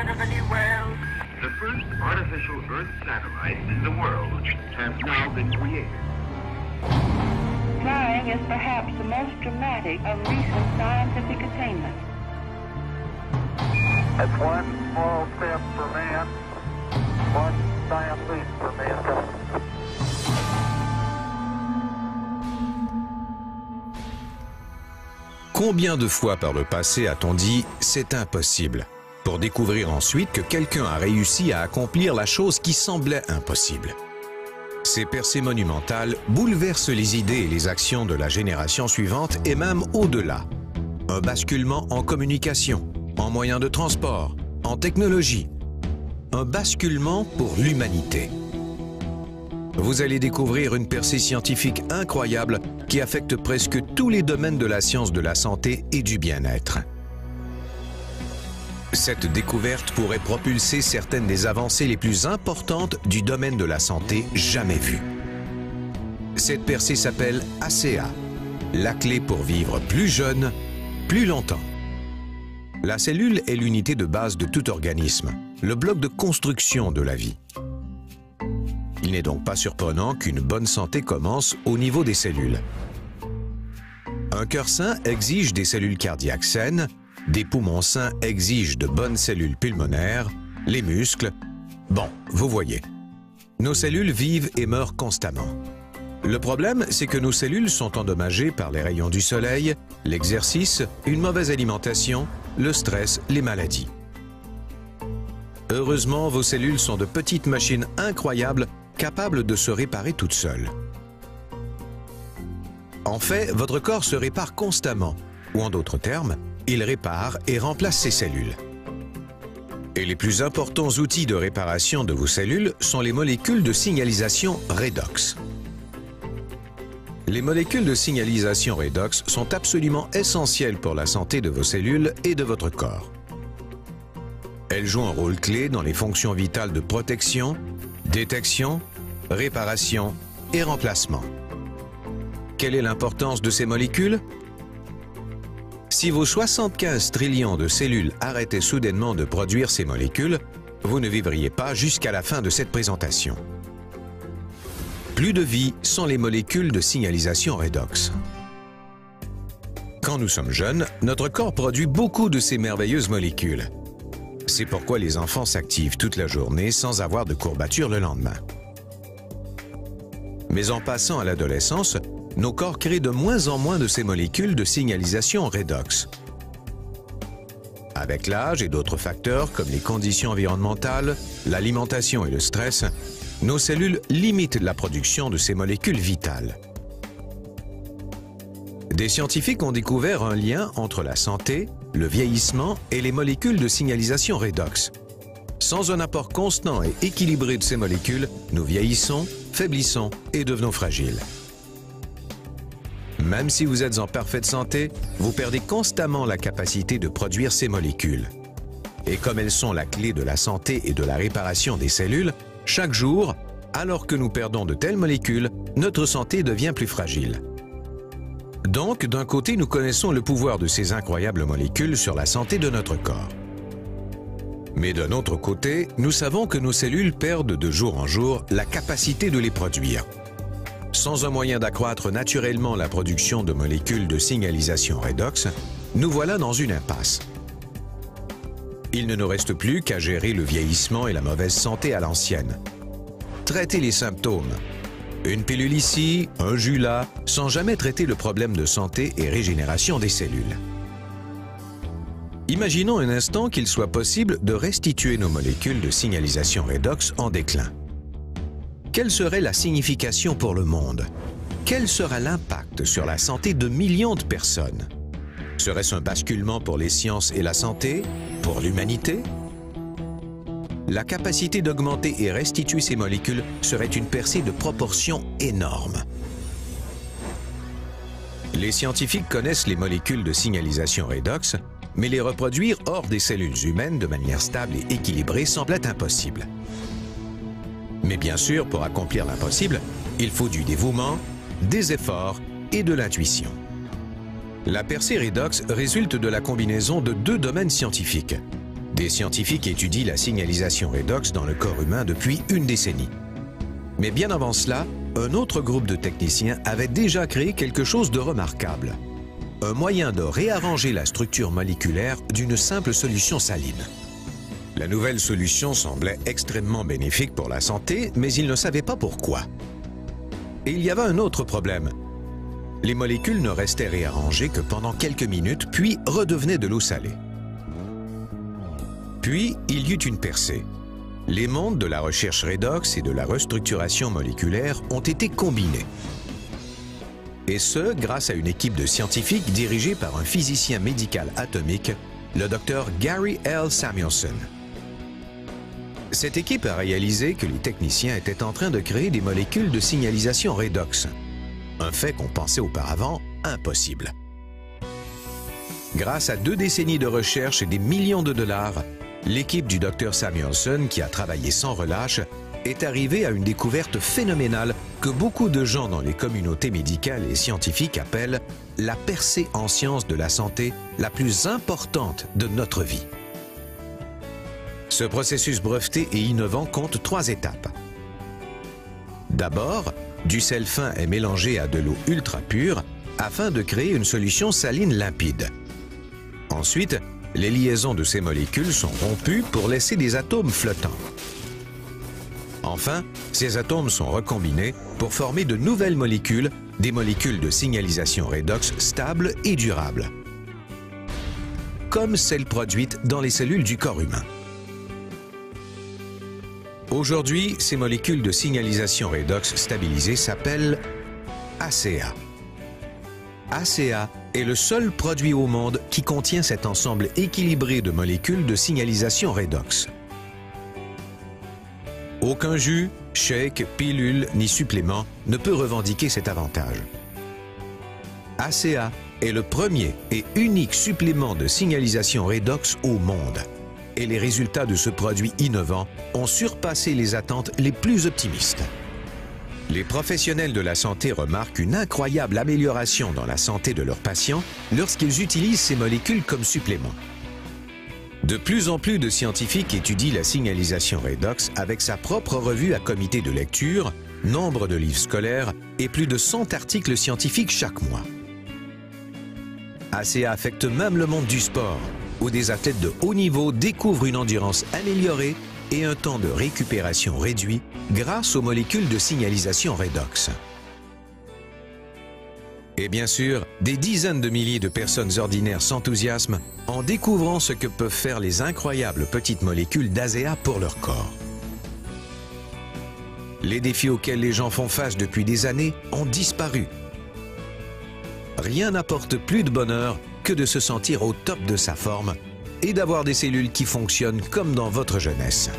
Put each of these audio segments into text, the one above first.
represent of a new world. The first artificial Earth satellites in the world have now been created. Flying is perhaps the most dramatic of recent scientific attainments. That's one small step for man, one giant leap for mankind. Combien de fois par le passé a-t-on dit « c'est impossible » pour découvrir ensuite que quelqu'un a réussi à accomplir la chose qui semblait impossible Ces percées monumentales bouleversent les idées et les actions de la génération suivante et même au-delà. Un basculement en communication, en moyens de transport, en technologie. Un basculement pour l'humanité. Vous allez découvrir une percée scientifique incroyable qui affecte presque tous les domaines de la science de la santé et du bien-être. Cette découverte pourrait propulser certaines des avancées les plus importantes du domaine de la santé jamais vues. Cette percée s'appelle ACA, la clé pour vivre plus jeune, plus longtemps. La cellule est l'unité de base de tout organisme, le bloc de construction de la vie. Il n'est donc pas surprenant qu'une bonne santé commence au niveau des cellules. Un cœur sain exige des cellules cardiaques saines, des poumons sains exigent de bonnes cellules pulmonaires, les muscles... Bon, vous voyez. Nos cellules vivent et meurent constamment. Le problème, c'est que nos cellules sont endommagées par les rayons du soleil, l'exercice, une mauvaise alimentation, le stress, les maladies. Heureusement, vos cellules sont de petites machines incroyables capables de se réparer toutes seules. En fait, votre corps se répare constamment, ou en d'autres termes, il répare et remplace ses cellules. Et les plus importants outils de réparation de vos cellules sont les molécules de signalisation redox. Les molécules de signalisation redox sont absolument essentielles pour la santé de vos cellules et de votre corps. Elles jouent un rôle clé dans les fonctions vitales de protection, détection, réparation et remplacement. Quelle est l'importance de ces molécules? Si vos 75 trillions de cellules arrêtaient soudainement de produire ces molécules, vous ne vivriez pas jusqu'à la fin de cette présentation. Plus de vie sans les molécules de signalisation redox. Quand nous sommes jeunes, notre corps produit beaucoup de ces merveilleuses molécules. C'est pourquoi les enfants s'activent toute la journée sans avoir de courbatures le lendemain. Mais en passant à l'adolescence, nos corps créent de moins en moins de ces molécules de signalisation redox. Avec l'âge et d'autres facteurs comme les conditions environnementales, l'alimentation et le stress, nos cellules limitent la production de ces molécules vitales. Des scientifiques ont découvert un lien entre la santé, le vieillissement et les molécules de signalisation redox. Sans un apport constant et équilibré de ces molécules, nous vieillissons, faiblissons et devenons fragiles. Même si vous êtes en parfaite santé, vous perdez constamment la capacité de produire ces molécules. Et comme elles sont la clé de la santé et de la réparation des cellules, chaque jour, alors que nous perdons de telles molécules, notre santé devient plus fragile. Donc, d'un côté, nous connaissons le pouvoir de ces incroyables molécules sur la santé de notre corps. Mais d'un autre côté, nous savons que nos cellules perdent de jour en jour la capacité de les produire. Sans un moyen d'accroître naturellement la production de molécules de signalisation redox, nous voilà dans une impasse. Il ne nous reste plus qu'à gérer le vieillissement et la mauvaise santé à l'ancienne. Traiter les symptômes. Une pilule ici, un jus là, sans jamais traiter le problème de santé et régénération des cellules. Imaginons un instant qu'il soit possible de restituer nos molécules de signalisation redox en déclin. Quelle serait la signification pour le monde? Quel sera l'impact sur la santé de millions de personnes? Serait-ce un basculement pour les sciences et la santé? Pour l'humanité? La capacité d'augmenter et restituer ces molécules serait une percée de proportions énormes. Les scientifiques connaissent les molécules de signalisation redox, mais les reproduire hors des cellules humaines de manière stable et équilibrée semble être impossible. Mais bien sûr, pour accomplir l'impossible, il faut du dévouement, des efforts et de l'intuition. La percée redox résulte de la combinaison de deux domaines scientifiques, Des scientifiques étudient la signalisation redox dans le corps humain depuis une décennie. Mais bien avant cela, un autre groupe de techniciens avait déjà créé quelque chose de remarquable. Un moyen de réarranger la structure moléculaire d'une simple solution saline. La nouvelle solution semblait extrêmement bénéfique pour la santé, mais ils ne savaient pas pourquoi. Et il y avait un autre problème. Les molécules ne restaient réarrangées que pendant quelques minutes, puis redevenaient de l'eau salée. Puis, il y eut une percée. Les mondes de la recherche redox et de la restructuration moléculaire ont été combinés. Et ce, grâce à une équipe de scientifiques dirigée par un physicien médical atomique, le docteur Gary L. Samuelson. Cette équipe a réalisé que les techniciens étaient en train de créer des molécules de signalisation redox, un fait qu'on pensait auparavant impossible. Grâce à deux décennies de recherche et des millions de dollars, l'équipe du Dr Samuelson, qui a travaillé sans relâche, est arrivée à une découverte phénoménale que beaucoup de gens dans les communautés médicales et scientifiques appellent la percée en sciences de la santé la plus importante de notre vie. Ce processus breveté et innovant compte trois étapes. D'abord, du sel fin est mélangé à de l'eau ultra pure afin de créer une solution saline limpide. Ensuite, les liaisons de ces molécules sont rompues pour laisser des atomes flottants. Enfin, ces atomes sont recombinés pour former de nouvelles molécules, des molécules de signalisation redox stables et durables, comme celles produites dans les cellules du corps humain. Aujourd'hui, ces molécules de signalisation redox stabilisées s'appellent ACA. ACA est le seul produit au monde qui contient cet ensemble équilibré de molécules de signalisation redox. Aucun jus, shake, pilule ni supplément ne peut revendiquer cet avantage. ACA est le premier et unique supplément de signalisation redox au monde. Et les résultats de ce produit innovant ont surpassé les attentes les plus optimistes. Les professionnels de la santé remarquent une incroyable amélioration dans la santé de leurs patients lorsqu'ils utilisent ces molécules comme supplément. De plus en plus de scientifiques étudient la signalisation redox avec sa propre revue à comité de lecture, nombre de livres scolaires et plus de 100 articles scientifiques chaque mois. ACA affecte même le monde du sport, où des athlètes de haut niveau découvrent une endurance améliorée et un temps de récupération réduit grâce aux molécules de signalisation redox. Et bien sûr, des dizaines de milliers de personnes ordinaires s'enthousiasment en découvrant ce que peuvent faire les incroyables petites molécules d'ASEA pour leur corps. Les défis auxquels les gens font face depuis des années ont disparu. Rien n'apporte plus de bonheur que de se sentir au top de sa forme et d'avoir des cellules qui fonctionnent comme dans votre jeunesse.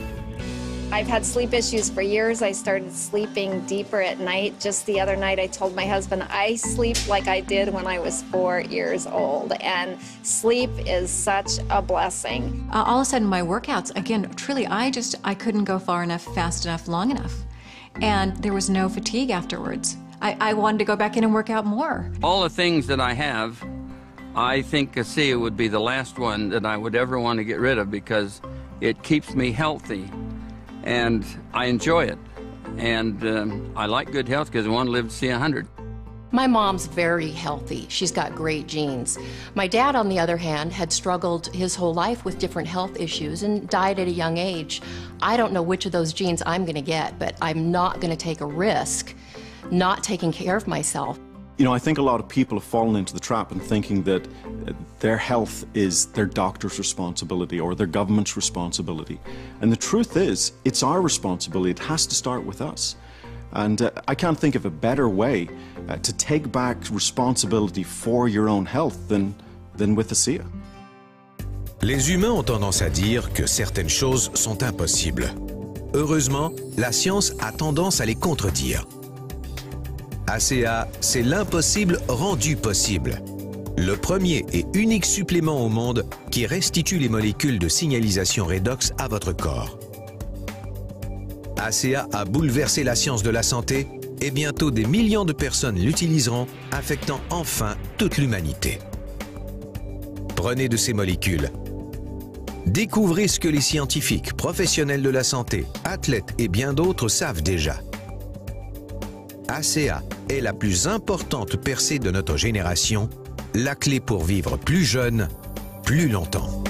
I've had sleep issues for years. I started sleeping deeper at night. Just the other night, I told my husband, I sleep like I did when I was four years old. And sleep is such a blessing. Uh, all of a sudden, my workouts, again, truly, I just, I couldn't go far enough, fast enough, long enough. And there was no fatigue afterwards. I, I wanted to go back in and work out more. All the things that I have, I think ASEA would be the last one that I would ever want to get rid of because it keeps me healthy and I enjoy it. And um, I like good health because I want to live to see 100. My mom's very healthy. She's got great genes. My dad, on the other hand, had struggled his whole life with different health issues and died at a young age. I don't know which of those genes I'm going to get, but I'm not going to take a risk not taking care of myself. You know, I think a lot of people have fallen into the trap in thinking that uh, their health is their doctor's responsibility or their government's responsibility. And the truth is, it's our responsibility. It has to start with us. And uh, I can't think of a better way uh, to take back responsibility for your own health than, than with ASEA. Les humains ont tendance à dire que certaines choses sont impossibles. Heureusement, la science a tendance à les contredire. ACA, c'est l'impossible rendu possible. Le premier et unique supplément au monde qui restitue les molécules de signalisation redox à votre corps. ACA a bouleversé la science de la santé et bientôt des millions de personnes l'utiliseront, affectant enfin toute l'humanité. Prenez de ces molécules. Découvrez ce que les scientifiques, professionnels de la santé, athlètes et bien d'autres savent déjà. ACA est la plus importante percée de notre génération, la clé pour vivre plus jeune, plus longtemps.